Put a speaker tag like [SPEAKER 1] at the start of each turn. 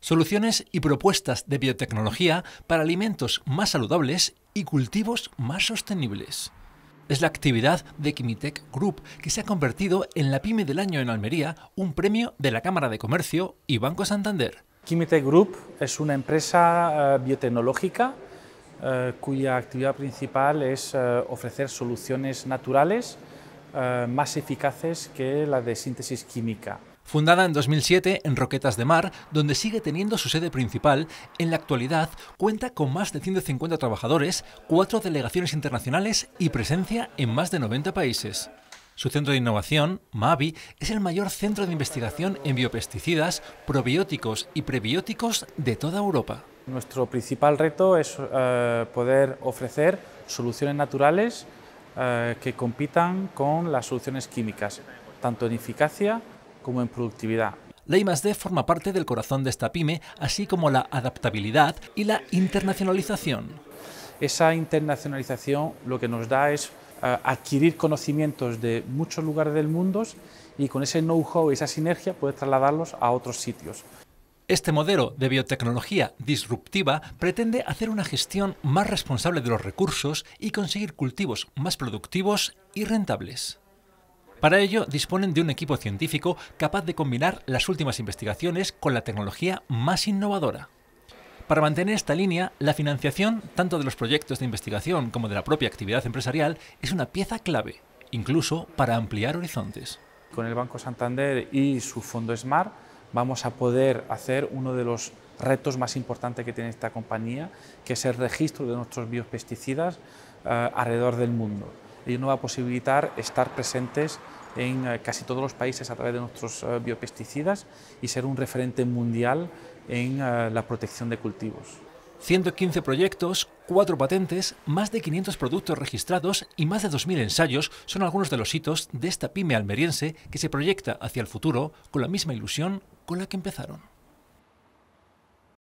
[SPEAKER 1] Soluciones y propuestas de biotecnología para alimentos más saludables y cultivos más sostenibles. Es la actividad de Quimitec Group, que se ha convertido en la pyme del año en Almería, un premio de la Cámara de Comercio y Banco Santander.
[SPEAKER 2] Quimitec Group es una empresa eh, biotecnológica eh, cuya actividad principal es eh, ofrecer soluciones naturales más eficaces que la de síntesis química.
[SPEAKER 1] Fundada en 2007 en Roquetas de Mar, donde sigue teniendo su sede principal, en la actualidad cuenta con más de 150 trabajadores, cuatro delegaciones internacionales y presencia en más de 90 países. Su centro de innovación, MAVI, es el mayor centro de investigación en biopesticidas, probióticos y prebióticos de toda Europa.
[SPEAKER 2] Nuestro principal reto es eh, poder ofrecer soluciones naturales eh, que compitan con las soluciones químicas, tanto en eficacia como en productividad.
[SPEAKER 1] La I+D forma parte del corazón de esta pyme, así como la adaptabilidad y la internacionalización.
[SPEAKER 2] Esa internacionalización lo que nos da es eh, adquirir conocimientos de muchos lugares del mundo y con ese know-how y esa sinergia poder trasladarlos a otros sitios.
[SPEAKER 1] Este modelo de biotecnología disruptiva pretende hacer una gestión más responsable de los recursos y conseguir cultivos más productivos y rentables. Para ello disponen de un equipo científico capaz de combinar las últimas investigaciones con la tecnología más innovadora. Para mantener esta línea, la financiación tanto de los proyectos de investigación como de la propia actividad empresarial es una pieza clave, incluso para ampliar horizontes.
[SPEAKER 2] Con el Banco Santander y su fondo SMART vamos a poder hacer uno de los retos más importantes que tiene esta compañía, que es el registro de nuestros biopesticidas eh, alrededor del mundo nos va a posibilitar estar presentes en eh, casi todos los países a través de nuestros eh, biopesticidas y ser un referente mundial en eh, la protección de cultivos.
[SPEAKER 1] 115 proyectos, 4 patentes, más de 500 productos registrados y más de 2.000 ensayos son algunos de los hitos de esta pyme almeriense que se proyecta hacia el futuro con la misma ilusión con la que empezaron.